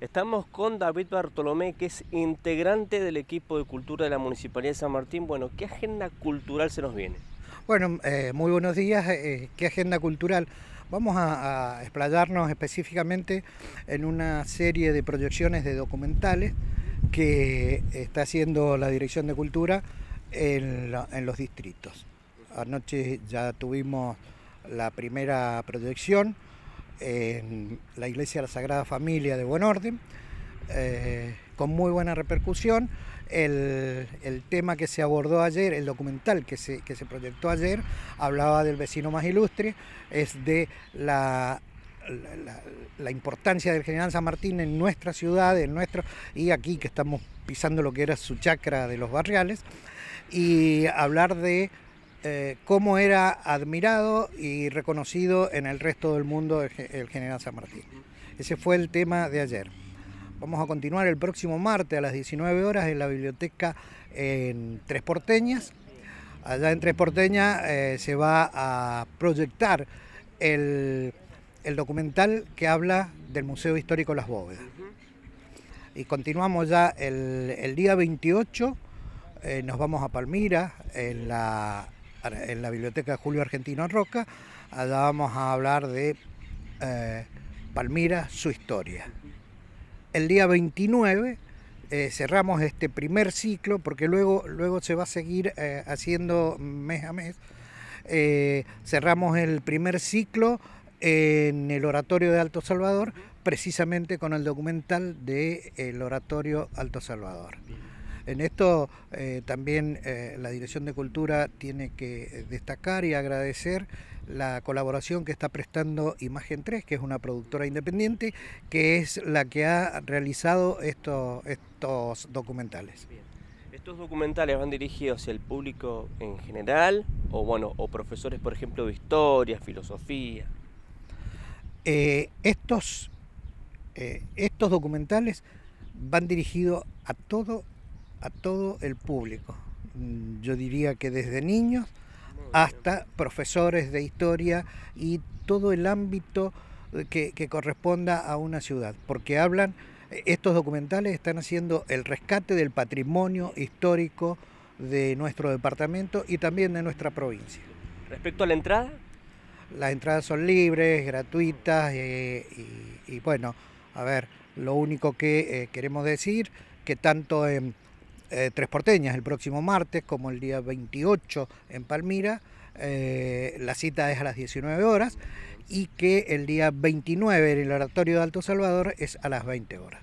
Estamos con David Bartolomé, que es integrante del equipo de cultura de la Municipalidad de San Martín. Bueno, ¿qué agenda cultural se nos viene? Bueno, eh, muy buenos días. Eh, ¿Qué agenda cultural? Vamos a, explayarnos específicamente en una serie de proyecciones de documentales que está haciendo la Dirección de Cultura en los distritos. Anoche ya tuvimos la primera proyección en la Iglesia de la Sagrada Familia de Buen Orden, eh, con muy buena repercusión. El, tema que se abordó ayer, el documental que se, que se proyectó ayer, hablaba del vecino más ilustre, es de la, la, importancia del general San Martín en nuestra ciudad, en nuestro, y aquí que estamos pisando lo que era su chacra de los barriales, y hablar de eh, cómo era admirado y reconocido en el resto del mundo el, general San Martín. Ese fue el tema de ayer. Vamos a continuar el próximo martes a las 19 horas en la biblioteca en Tres Porteñas. Allá en Tres Porteñas eh, se va a proyectar el, documental que habla del Museo Histórico Las Bóvedas. Y continuamos ya el, día 28, eh, nos vamos a Palmira, en la en la biblioteca Julio Argentino Roca, allá vamos a hablar de eh, Palmira, su historia. El día 29 eh, cerramos este primer ciclo, porque luego, luego se va a seguir eh, haciendo mes a mes. cerramos el primer ciclo en el Oratorio de Alto Salvador, precisamente con el documental del el Oratorio Alto Salvador. En esto eh, también eh, la Dirección de Cultura tiene que destacar y agradecer la colaboración que está prestando Imagen 3, que es una productora independiente, que es la que ha realizado estos, estos documentales. ¿Estos documentales van dirigidos hacia el público en general o, bueno, o profesores, por ejemplo, de historia, filosofía? Eh, estos, estos documentales van dirigidos a todo a todo el público. Mm, yo diría que desde niños hasta profesores de historia y todo el ámbito que, corresponda a una ciudad, porque hablan, estos documentales están haciendo el rescate del patrimonio histórico de nuestro departamento y también de nuestra provincia. Respecto a la entrada, las entradas son libres, gratuitas eh, y, bueno, a ver, lo único que eh, queremos decir que tanto en eh, Tres Porteñas el próximo martes, como el día 28 en Palmira. Eh, la cita es a las 19 horas y que el día 29 en el Oratorio de Alto Salvador es a las 20 horas.